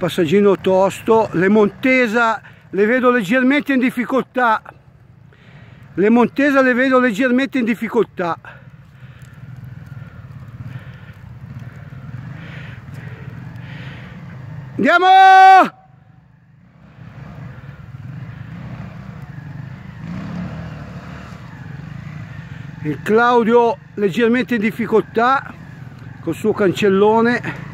passaggino tosto le Montesa le vedo leggermente in difficoltà. Le Montesa le vedo leggermente in difficoltà. Andiamo! Il Claudio leggermente in difficoltà col suo cancellone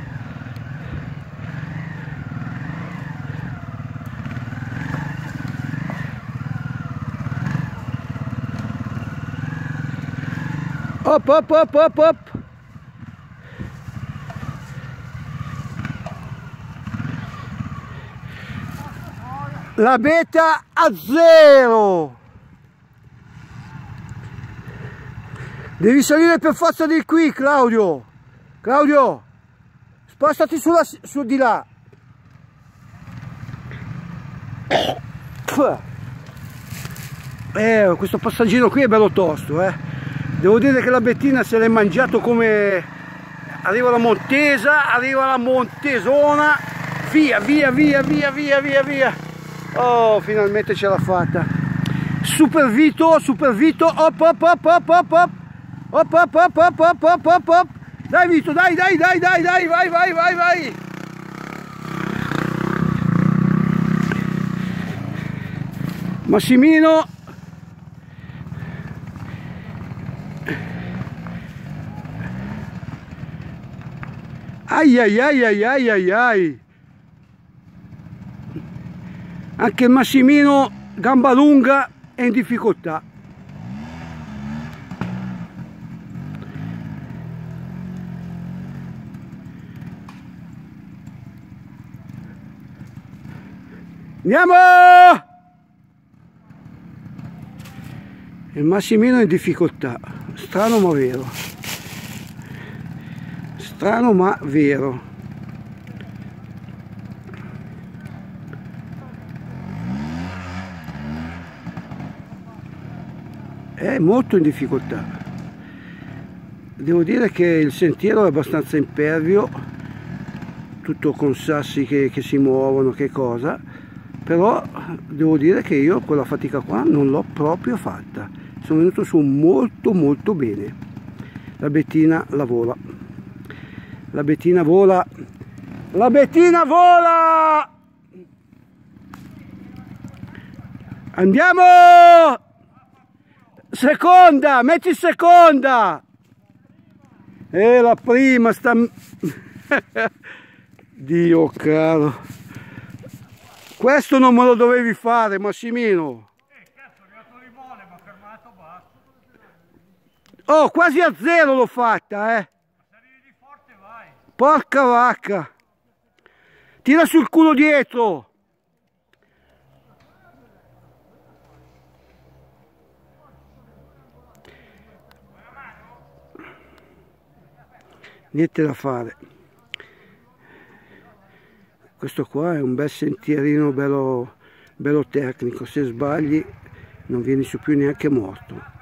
Op, op, op, op, op. La beta a zero. Devi salire per forza di qui, Claudio. Claudio, spostati sulla, su di là. Eh, questo passaggino qui è bello tosto, eh devo dire che la bettina se l'è mangiato come arriva la montesa arriva la montesona via via via via via via via. Oh finalmente ce l'ha fatta. Super vito super vito op op op op op op op op op op op op op op dai vito dai dai dai dai dai vai vai vai vai. Massimino Ai ai ai ai ai ai ai. Anche Massimino gamba lunga è in difficoltà. Andiamo! Il Massimino è in difficoltà, strano ma vero strano ma vero. È molto in difficoltà. Devo dire che il sentiero è abbastanza impervio tutto con sassi che, che si muovono che cosa però devo dire che io quella fatica qua non l'ho proprio fatta. Sono venuto su molto molto bene. La bettina lavora la bettina vola. La bettina vola! Andiamo! Seconda metti seconda! E la prima sta dio caro. Questo non me lo dovevi fare Massimino. Oh quasi a zero l'ho fatta eh Porca vacca! Tira sul culo dietro! Niente da fare. Questo qua è un bel sentierino bello, bello tecnico, se sbagli non vieni su più neanche morto.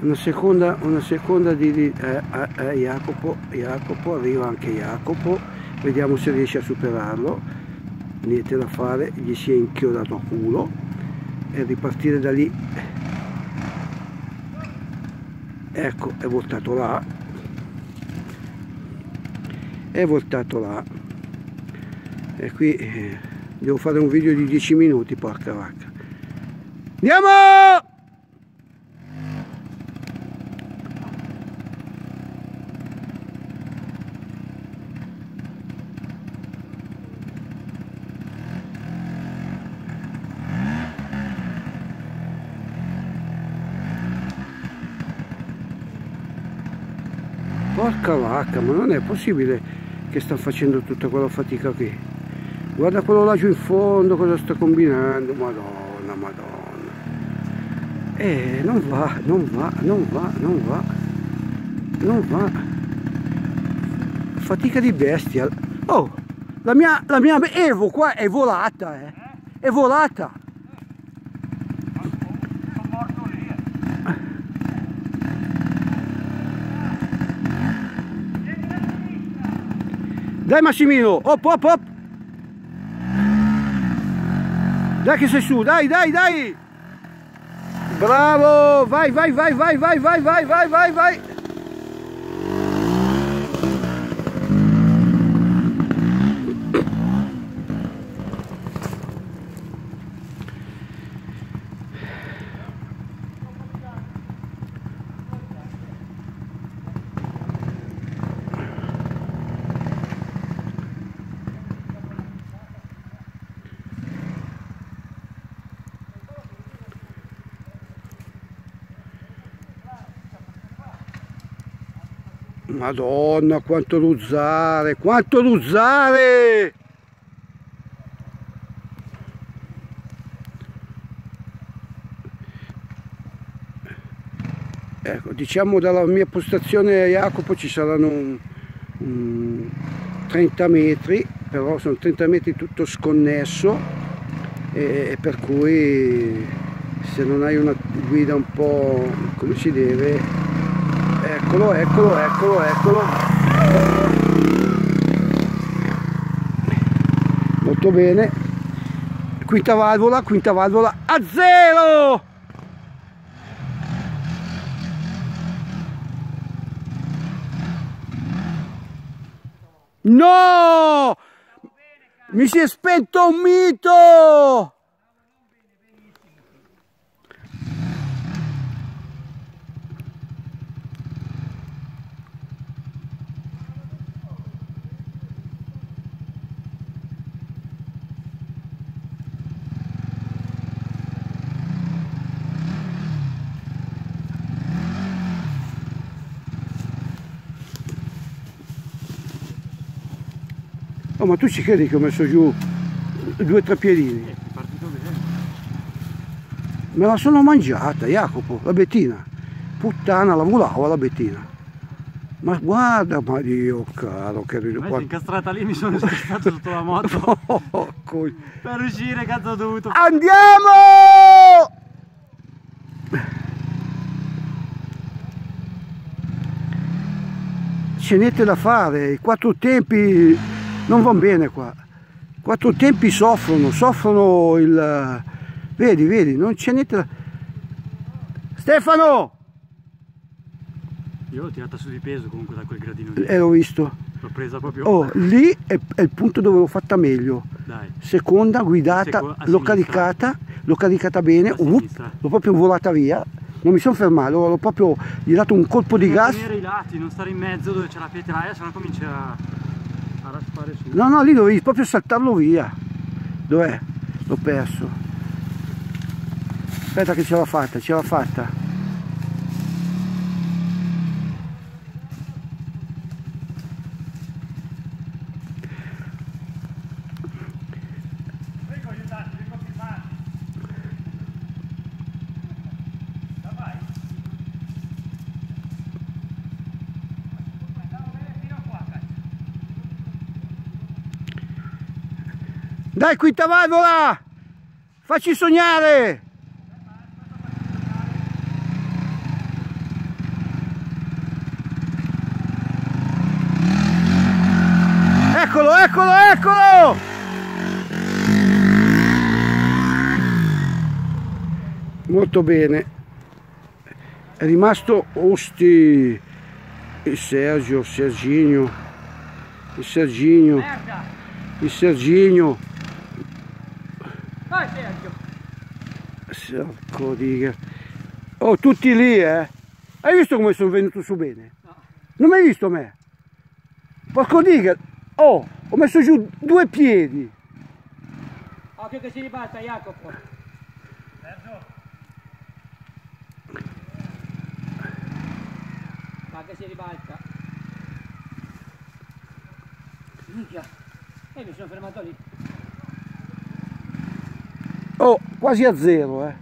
Una seconda, una seconda di, di eh, eh, Jacopo, Jacopo, arriva anche Jacopo, vediamo se riesce a superarlo, niente da fare, gli si è inchiodato a culo. E ripartire da lì, ecco è voltato là, è voltato là. E qui eh, devo fare un video di 10 minuti porca vacca. Andiamo porca vacca ma non è possibile che sta facendo tutta quella fatica qui. Guarda quello là giù in fondo cosa sta combinando. Madonna madonna. Eh non va non va non va non va. Non va. Fatica di bestia. Oh la mia, la mia Evo qua è volata eh. È volata Dai Massimino, op op op! Dai che sei su, dai, dai, dai! Bravo! Vai, vai, vai, vai, vai, vai, vai, vai, vai, Madonna, quanto ruzzare, quanto ruzzare! Ecco, diciamo dalla mia postazione a Jacopo ci saranno un, un 30 metri, però sono 30 metri tutto sconnesso e, e per cui se non hai una guida un po' come si deve eccolo eccolo eccolo eccolo. Molto bene. Quinta valvola quinta valvola a zero! No! Mi si è spento un mito Oh, ma tu ci credi che ho messo giù due o tre piedini? È partito bene. Me la sono mangiata, Jacopo, la Bettina. Puttana, la volavo la Bettina. Ma guarda, ma Dio caro, che rido qua. incastrata lì mi sono spostato sotto la moto. Oh, per uscire cazzo ho dovuto. Andiamo! C'è niente da fare, i quattro tempi non va bene qua. Quattro tempi soffrono soffrono il vedi vedi non c'è niente da... Stefano! Io l'ho tirata su di peso comunque da quel gradino lì. Eh, l'ho visto. L'ho presa proprio oh lì è, è, il punto dove l'ho fatta meglio. Dai. seconda guidata Seco l'ho caricata l'ho caricata bene l'ho proprio volata via. Non mi sono fermato, l'ho proprio gli dato un colpo di gas. Non i lati, non stare in mezzo dove c'è la pietraia, se no comincia a raspare su. No, no, lì dovevi proprio saltarlo via. Dov'è? L'ho perso. Aspetta che ce l'ho fatta, ce l'ho fatta. Dai quinta valvola! Facci sognare! Eccolo, eccolo, eccolo! Molto bene. È rimasto Osti il Sergio, Serginio, il Serginio, il Serginio Vai Sergio! Sacco di... Oh, tutti lì, eh! Hai visto come sono venuto su bene? No. Non mi hai visto me? Porco dica! Oh, ho messo giù due piedi! Occhio che si ribalta, Jacopo! Sergio! Ma che si ribalta! Minchia! E mi sono fermato lì! Oh, quasi a zero, eh.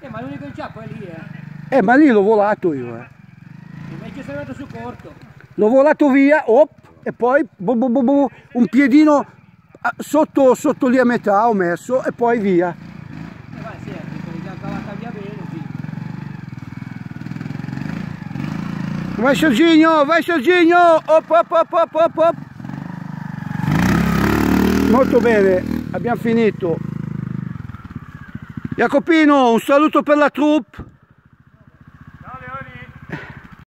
Eh, ma l'unico inciampo è lì, eh. Eh, ma lì l'ho volato io, eh. Invece sei andato su corto. L'ho volato via, op, e poi bu, bu, bu, un piedino sotto, sotto lì a metà ho messo e poi via. E vai, sì, cavata via bene, sì. Vai Serginio, vai Serginio, op, op, op, op, op, op. molto bene abbiamo finito Jacopino un saluto per la troupe